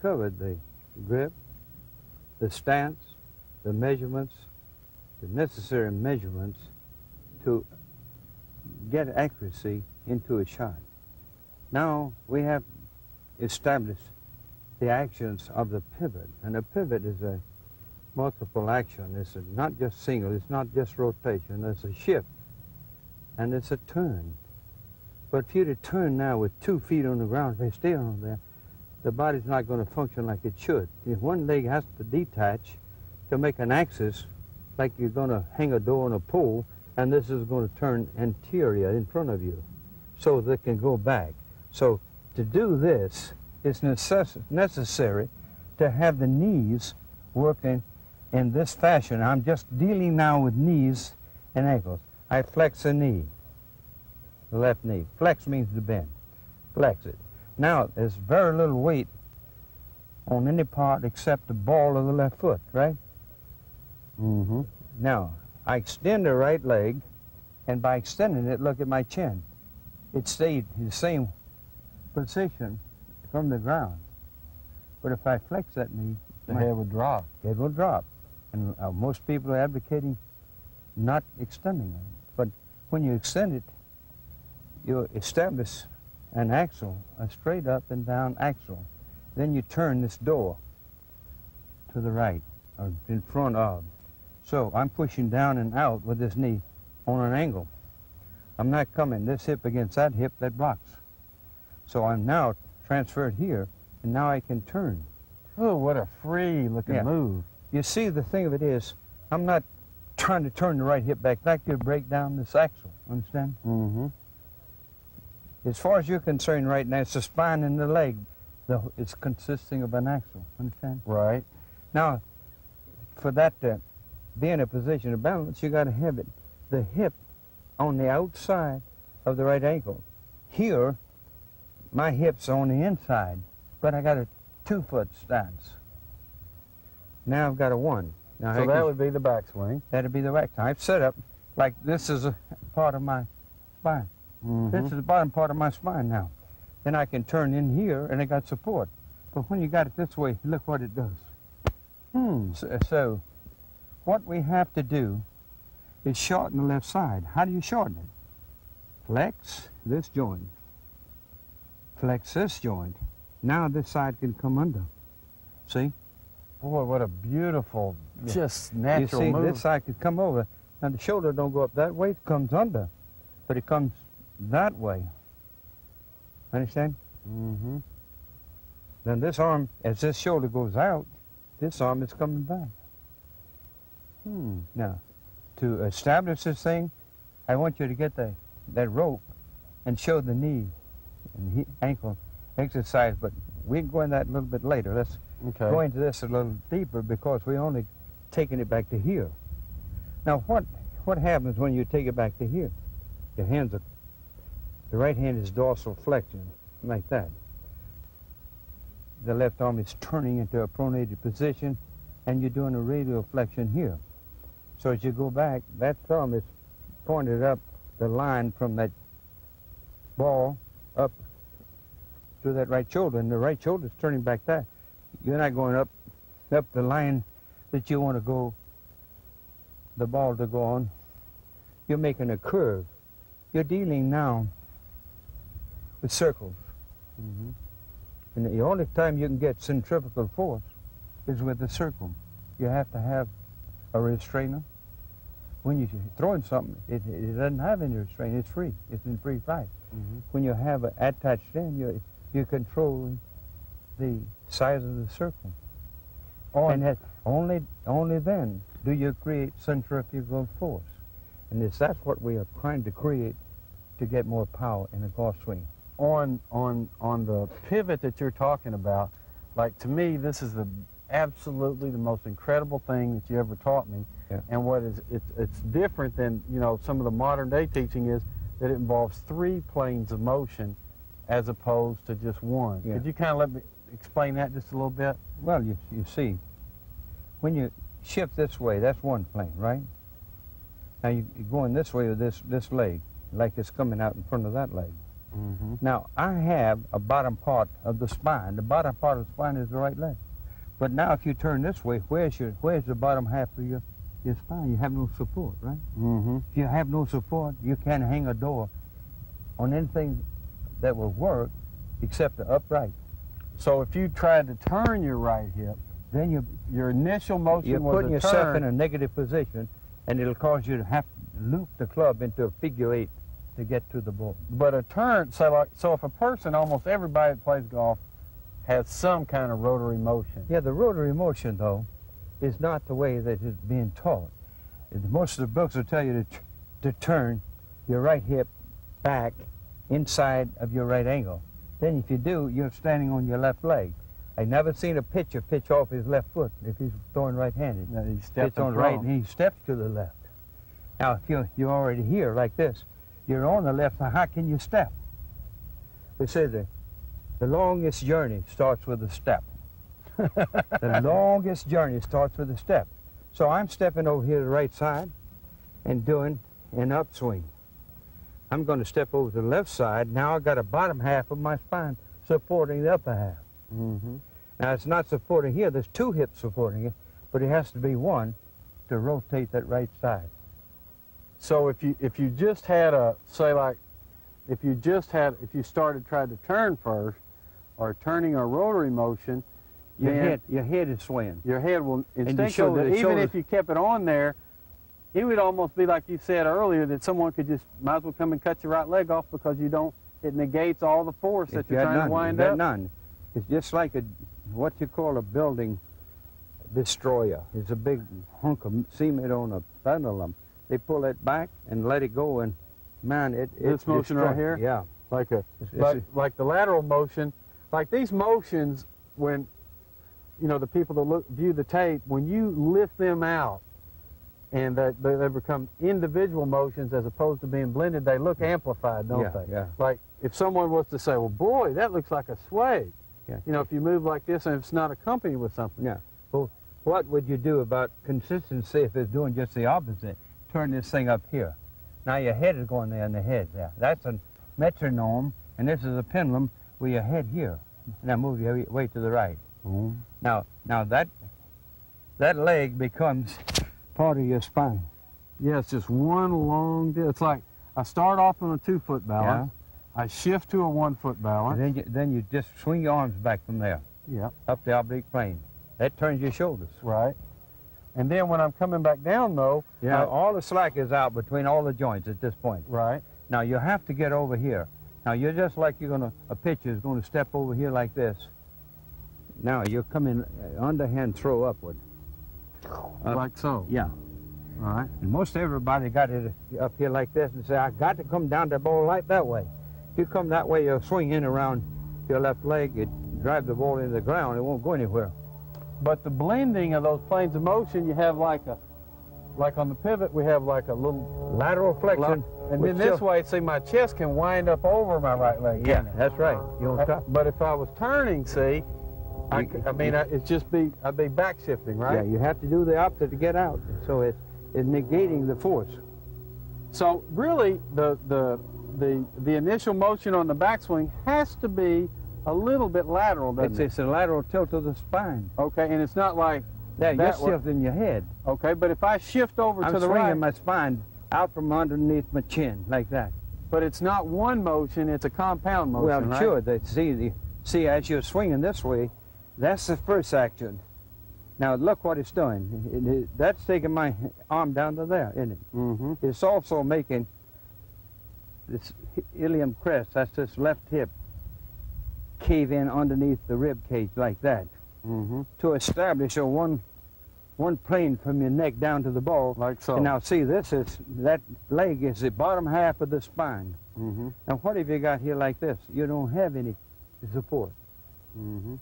covered the grip, the stance, the measurements, the necessary measurements to get accuracy into a shot. Now we have established the actions of the pivot, and a pivot is a multiple action. It's not just single, it's not just rotation, it's a shift, and it's a turn. But if you to turn now with two feet on the ground, if they stay on there, the body's not going to function like it should. If one leg has to detach to make an axis, like you're going to hang a door on a pole, and this is going to turn anterior in front of you, so that it can go back. So to do this, it's necess necessary to have the knees working in this fashion. I'm just dealing now with knees and ankles. I flex a knee, the left knee. Flex means to bend. Flex it. Now, there's very little weight on any part except the ball of the left foot, right? Mm-hmm. Now, I extend the right leg, and by extending it, look at my chin. It stayed in the same position from the ground. But if I flex that knee, The my head would drop. head will drop. And uh, most people are advocating not extending it. But when you extend it, you establish an axle, a straight up and down axle. Then you turn this door to the right, or in front of. So I'm pushing down and out with this knee on an angle. I'm not coming this hip against that hip that blocks. So I'm now transferred here, and now I can turn. Oh, what a free looking Yeah. move. You see, the thing of it is, I'm not trying to turn the right hip back. That could break down this axle. Understand? Mm-hmm. As far as you're concerned right now, it's the spine and the leg. The, it's consisting of an axle. Understand? Right. Now, for that to be in a position of balance, you got to have it, the hip on the outside of the right ankle. Here, my hip's on the inside, but I got a two-foot stance. Now I've got a one. Now So that would be the backswing. That'd be the right type. Set up like this is a part of my spine. Mm-hmm. This is the bottom part of my spine now. Then I can turn in here and I got support. But when you got it this way, look what it does. Hmm. So, so what we have to do is shorten the left side. How do you shorten it? Flex this joint. Flex this joint. Now this side can come under. See? Boy, what a beautiful, Yeah. just natural you see, move. this side could come over. Now the shoulder don't go up that way, it comes under. But it comes that way. Understand? Mm-hmm. Then this arm, as this shoulder goes out, this arm is coming back. Hmm. Now, to establish this thing, I want you to get the, that rope and show the knee and he, ankle exercise, but we can go in that a little bit later. Let's Okay. go into this a little deeper because we're only taking it back to here. Now, what, what happens when you take it back to here? Your hands are, the right hand is dorsal flexion, like that. The left arm is turning into a pronated position, and you're doing a radial flexion here. So as you go back, that thumb is pointed up the line from that ball up to that right shoulder, and the right shoulder is turning back that. You're not going up up the line that you want to go, the ball to go on. You're making a curve. You're dealing now with circles. Mm-hmm. And the only time you can get centrifugal force is with the circle. You have to have a restrainer. When you're throwing something, it, it doesn't have any restraint. It's free. It's in free flight. Mm-hmm. When you have it attached in, you you control the size of the circle. Oh, and only only then do you create centrifugal force. And that's what we are trying to create to get more power in a golf swing. On on on the pivot that you're talking about, like to me, this is the absolutely the most incredible thing that you ever taught me. Yeah. And what is it's it's different than you know some of the modern day teaching is that it involves three planes of motion as opposed to just one. Yeah. Could you kind of let me explain that just a little bit? Well, you, you see, when you shift this way, that's one plane, right? Now you, you're going this way with this, this leg, like it's coming out in front of that leg. Mm-hmm. Now, I have a bottom part of the spine. The bottom part of the spine is the right leg. But now if you turn this way, where's your where's the bottom half of your, your spine? You have no support, right? Mm-hmm. If you have no support, you can't hang a door on anything that will work except the upright. So if you tried to turn your right hip, Then you, your initial motion you're putting yourself turn. in a negative position, and it'll cause you to have to loop the club into a figure eight to get to the ball. But a turn, so like, so if a person, almost everybody that plays golf, has some kind of rotary motion. Yeah, the rotary motion, though, is not the way that it's being taught. Most of the books will tell you to, to turn your right hip back inside of your right ankle. Then if you do, you're standing on your left leg. I never seen a pitcher pitch off his left foot if he's throwing right-handed. That he stepped on in right and he steps to the left. Now, if you're, you're already here like this, you're on the left, so how can you step? They say the, the longest journey starts with a step. the longest journey starts with a step. So I'm stepping over here to the right side and doing an upswing. I'm going to step over to the left side. Now I've got a bottom half of my spine supporting the upper half. Mm-hmm. Now it's not supporting here. There's two hips supporting it, but it has to be one to rotate that right side. So if you if you just had a say like if you just had if you started trying to turn first or turning a rotary motion, Your head, your head is swaying. your head will your instinctually shoulder- even shoulder- if you kept it on there, it would almost be like you said earlier that someone could just might as well come and cut your right leg off because you don't it negates all the force that you're trying none, to wind up. none. It's just like a what you call a building destroyer. It's a big hunk of cement on a pendulum. They pull it back and let it go, and man, it This it's motion right here? Yeah, Like a It's- like, like the lateral motion, like these motions when you know the people that look view the tape when you lift them out and that they, they become individual motions as opposed to being blended, they look amplified, don't yeah, they? yeah. Like if someone was to say, "Well, boy, that looks like a sway," Yeah. you know, if you move like this and it's not accompanied with something. Yeah. Well, what would you do about consistency if it's doing just the opposite? Turn this thing up here. Now your head is going there and the head there. That's a metronome, and this is a pendulum with your head here. Now move your way to the right. Mm-hmm. Now, now that that leg becomes part of your spine. Yeah, it's just one long. It's like I start off on a two-foot balance. I shift to a one-foot And balance. then you, then you just swing your arms back from there Yeah. up the oblique plane. That turns your shoulders. Right. And then when I'm coming back down, though, I- all the slack is out between all the joints at this point. right, Now you have to get over here. Now you're just like you're gonna a pitcher is gonna step over here like this. Now you're coming uh, underhand throw upward. Up. like so. Yeah. All right. And most everybody got it up here like this and say, I got to come down the ball right that way. If you come that way, you'll swing in around your left leg, it drive the ball into the ground, it won't go anywhere. But the blending of those planes of motion, you have like a, like on the pivot, we have like a little, Lateral flexion. and then this way, see, my chest can wind up over my right leg. Yeah, that's right. You don't Uh, stop. But if I was turning, see, I, You- I mean, I, it's just be, I'd be back shifting, right? Yeah, you have to do the opposite to get out. So it's, it's negating the force. So really, the, the, the, the initial motion on the backswing has to be a little bit lateral, doesn't It's, it? it's a lateral tilt of the spine. Okay, and it's not like, Yeah, you're shifting your head. okay, but if I shift over I'm to the swinging right, my spine out from underneath my chin, like that. but it's not one motion, it's a compound motion, well, right? sure. They see the see as you're swinging this way, that's the first action. Now look what it's doing. It- it- that's taking my arm down to there, isn't it? Mm-hmm. It's also making this ilium crest. That's this left hip cave in underneath the rib cage like that Mm-hmm. to establish a one one plane from your neck down to the ball. Like so. And now see, this is that leg is the bottom half of the spine. mm-hmm. Now what have you got here like this? You don't have any support Mm-hmm.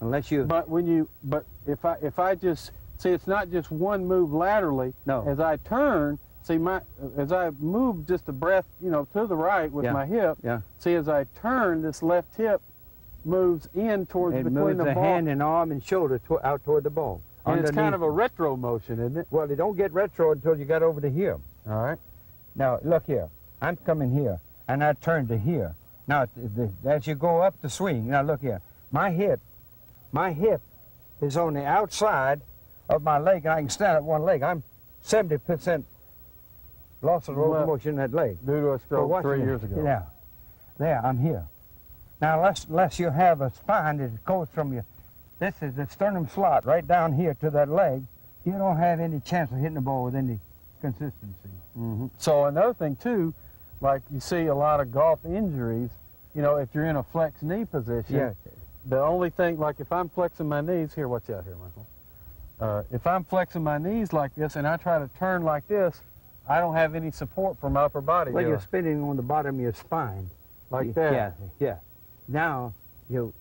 unless you. But when you, but if I, if I just, see, it's not just one move laterally. No. As I turn, see, my, as I move just a breath, you know, to the right with Yeah. my hip, Yeah. see, as I turn, this left hip moves in towards It between moves the the ball. hand and arm and shoulder to, out toward the ball. and it's kind of a retro motion, isn't it? Well, they don't get retro until you got over to here. All right. Now look here. I'm coming here, and I turn to here. Now, th- th- as you go up the swing, now look here. My hip, my hip is on the outside of my leg, and I can stand up one leg. I'm 70% loss of Well- locomotion in that leg. Due to a stroke three years ago. Yeah. There, I'm here. Now, unless, unless you have a spine that goes from your, this is the sternum slot right down here to that leg, you don't have any chance of hitting the ball with any consistency. hmm So another thing too, like you see a lot of golf injuries. You know, if you're in a flex knee position, Yeah. the only thing, like if I'm flexing my knees, here, watch out here, Michael. Uh, if I'm flexing my knees like this and I try to turn like this, I don't have any support from my upper body. Well, you're spinning on the bottom of your spine. like that. Yeah, yeah. Now, your,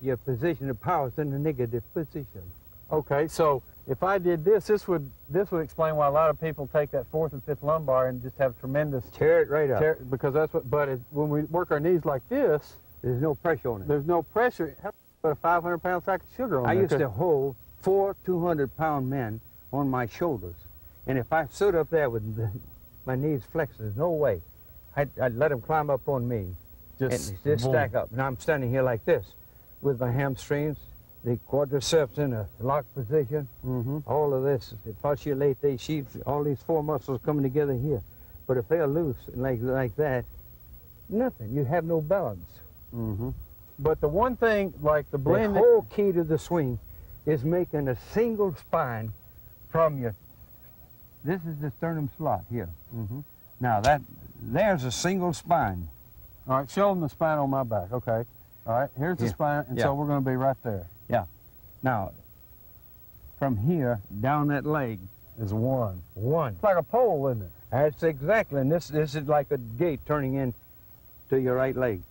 your position of power is in a negative position. Okay, so if I did this, this would this would explain why a lot of people take that fourth and fifth lumbar and just have tremendous Tear it right up. tear, because that's what. But it, when we work our knees like this, There's no pressure on it. there's no pressure. How Put a 500 pound sack of sugar on I there, used to hold four 200 pound men on my shoulders. And if I stood up there with the, my knees flexed, there's no way. I'd, I'd let them climb up on me just, and just boom. stack up. And I'm standing here like this with my hamstrings, the quadriceps in a locked position, Mm-hmm. all of this, the fascia latae, sheath, all these four muscles coming together here. But if they're loose like, like that, nothing. You have no balance. Mm-hmm. But the one thing, like the The whole key to the swing is making a single spine from your. This is the sternum slot here. Mhm. Now that there's a single spine. All right, show them the spine on my back. Okay. All right, here's the Yeah. spine, and Yeah. so we're going to be right there. Yeah. Now, from here down that leg, Is one. one. It's like a pole, isn't it? That's exactly. And this this is like a gate turning in to your right leg.